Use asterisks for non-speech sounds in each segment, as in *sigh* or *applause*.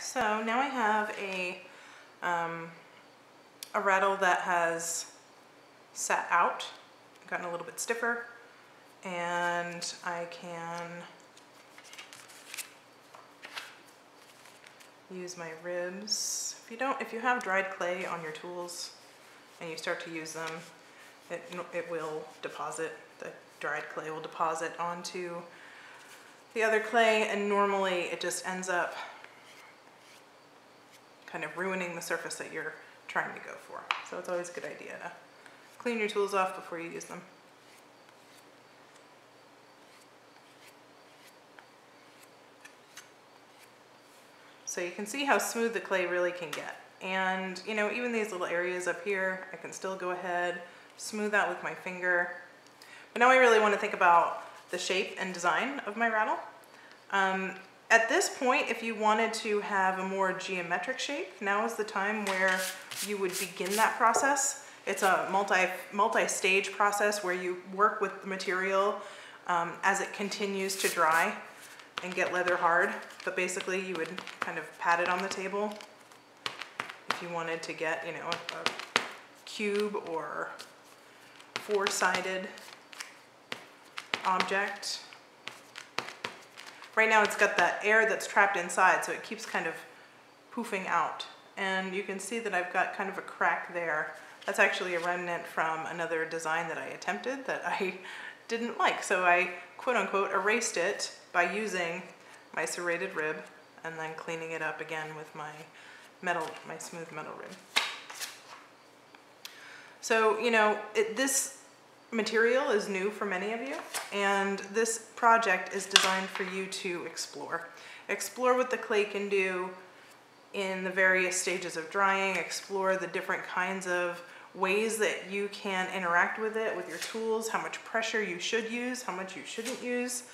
so now I have a, um, a rattle that has sat out, gotten a little bit stiffer, and I can use my ribs. If you don't, if you have dried clay on your tools and you start to use them, it, it will deposit, the dried clay will deposit onto the other clay and normally it just ends up kind of ruining the surface that you're trying to go for. So it's always a good idea to clean your tools off before you use them. So you can see how smooth the clay really can get. And you know, even these little areas up here, I can still go ahead, smooth out with my finger. But now I really want to think about the shape and design of my rattle. Um, at this point, if you wanted to have a more geometric shape, now is the time where you would begin that process. It's a multi, multi-stage process where you work with the material um, as it continues to dry and get leather hard. But basically you would kind of pat it on the table if you wanted to get, you know, a, a cube or four-sided object. Right now it's got that air that's trapped inside, so it keeps kind of poofing out. And you can see that I've got kind of a crack there. That's actually a remnant from another design that I attempted that I *laughs* didn't like. So I quote unquote erased it by using my serrated rib and then cleaning it up again with my metal, my smooth metal rib. So, you know, it, this material is new for many of you and this project is designed for you to explore. Explore what the clay can do in the various stages of drying, explore the different kinds of ways that you can interact with it with your tools, how much pressure you should use, how much you shouldn't use.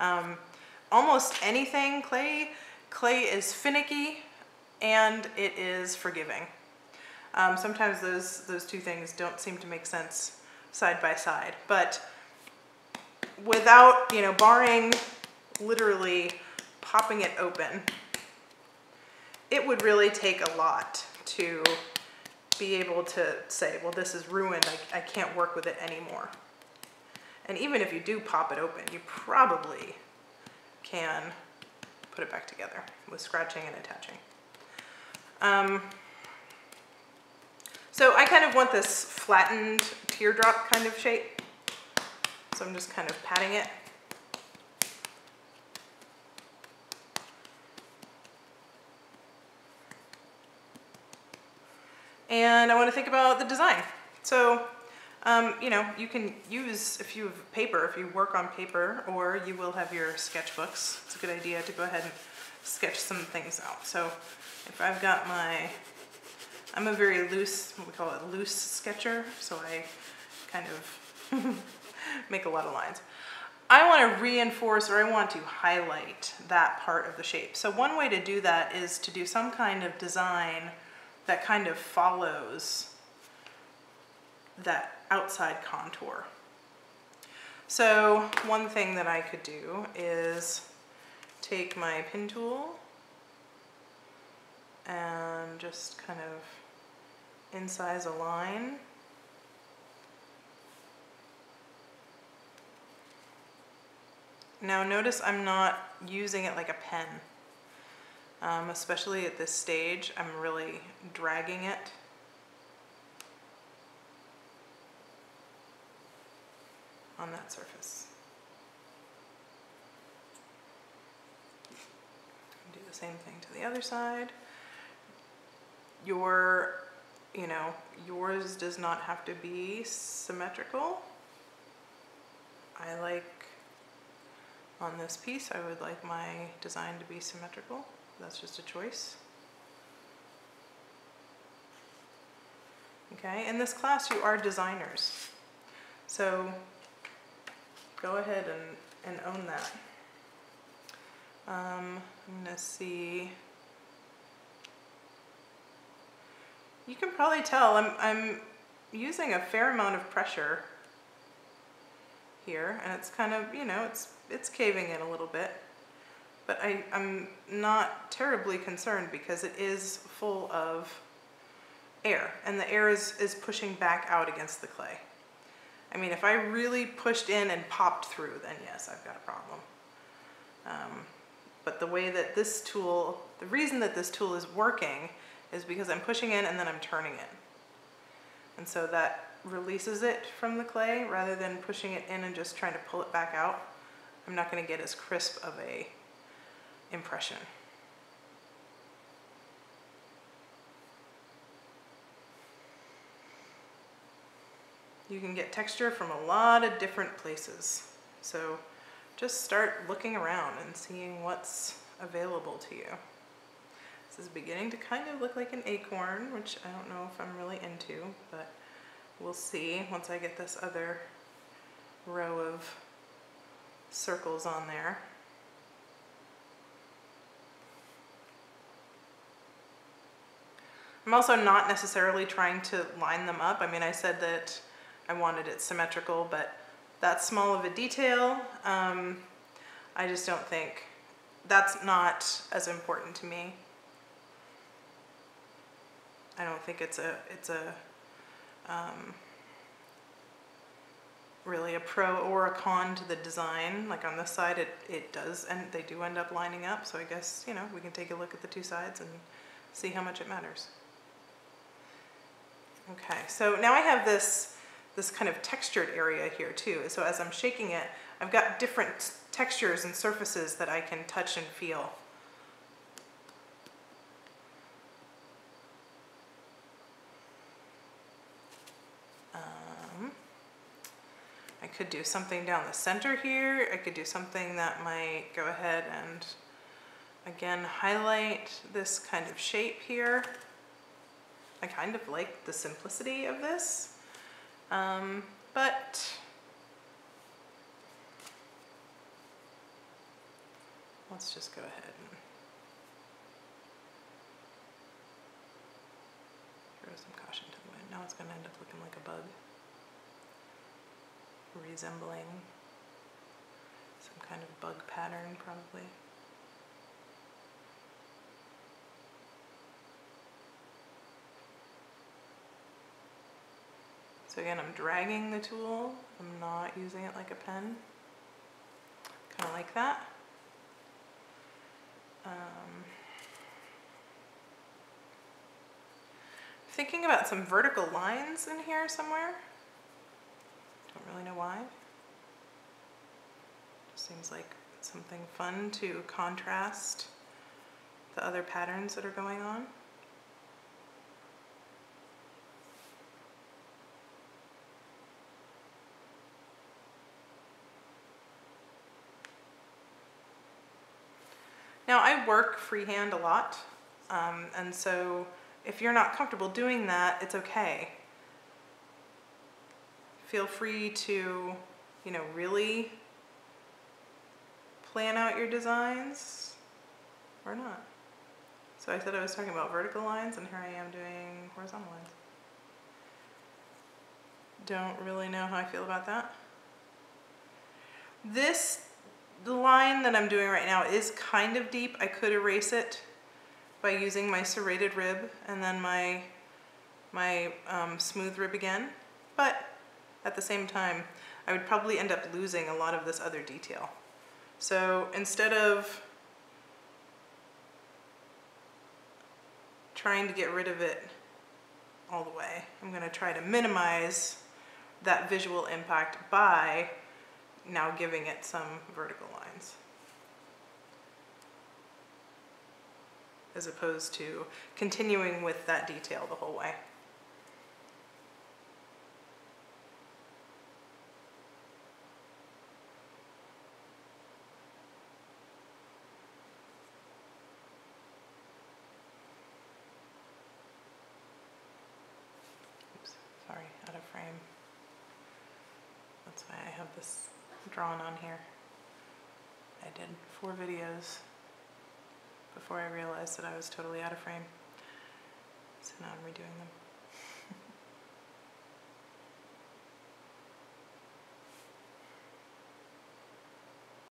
Um, almost anything clay, clay is finicky and it is forgiving. Um, sometimes those, those two things don't seem to make sense side by side. But without, you know, barring literally popping it open, it would really take a lot to be able to say, well, this is ruined. I, I can't work with it anymore. And even if you do pop it open, you probably can put it back together with scratching and attaching. Um, so I kind of want this flattened teardrop kind of shape. So I'm just kind of patting it. And I want to think about the design. So, um, you know, you can use, if you have paper, if you work on paper, or you will have your sketchbooks. It's a good idea to go ahead and sketch some things out. So if I've got my, I'm a very loose, what we call it, loose sketcher. So I kind of *laughs* make a lot of lines. I want to reinforce or I want to highlight that part of the shape. So one way to do that is to do some kind of design that kind of follows that outside contour. So one thing that I could do is take my pin tool and just kind of incise a line Now notice I'm not using it like a pen, um, especially at this stage. I'm really dragging it. on that surface. Do the same thing to the other side. Your, you know, yours does not have to be symmetrical. I like on this piece, I would like my design to be symmetrical. That's just a choice. Okay, in this class you are designers. So go ahead and, and own that. Um, I'm gonna see. You can probably tell I'm, I'm using a fair amount of pressure here and it's kind of, you know, it's, it's caving in a little bit. but I, I'm not terribly concerned because it is full of air and the air is, is pushing back out against the clay. I mean, if I really pushed in and popped through, then yes, I've got a problem. Um, but the way that this tool, the reason that this tool is working is because I'm pushing in and then I'm turning it. And so that releases it from the clay rather than pushing it in and just trying to pull it back out. I'm not going to get as crisp of a impression. You can get texture from a lot of different places. So just start looking around and seeing what's available to you. This is beginning to kind of look like an acorn, which I don't know if I'm really into, but we'll see once I get this other row of circles on there. I'm also not necessarily trying to line them up. I mean, I said that I wanted it symmetrical, but that small of a detail, um, I just don't think, that's not as important to me. I don't think it's a, it's a, um, really a pro or a con to the design. Like on this side, it, it does, and they do end up lining up. So I guess, you know, we can take a look at the two sides and see how much it matters. Okay, so now I have this, this kind of textured area here too. So as I'm shaking it, I've got different textures and surfaces that I can touch and feel. Could do something down the center here. I could do something that might go ahead and again highlight this kind of shape here. I kind of like the simplicity of this, um, but let's just go ahead and throw some caution to the wind. Now it's going to end up looking like a bug, resembling some kind of bug pattern probably. So again, I'm dragging the tool. I'm not using it like a pen. Kind of like that. Um, thinking about some vertical lines in here somewhere. Really know why. Seems like something fun to contrast the other patterns that are going on. Now I work freehand a lot, um, and so if you're not comfortable doing that, it's okay. Feel free to, you know, really plan out your designs or not. So I said I was talking about vertical lines and here I am doing horizontal lines. Don't really know how I feel about that. This the line that I'm doing right now is kind of deep. I could erase it by using my serrated rib and then my, my um, smooth rib again. But at the same time, I would probably end up losing a lot of this other detail. So instead of trying to get rid of it all the way, I'm gonna try to minimize that visual impact by now giving it some vertical lines. As opposed to continuing with that detail the whole way. Oops, sorry, out of frame. That's why I have this drawn on here. I did four videos before I realized that I was totally out of frame. So now I'm redoing them.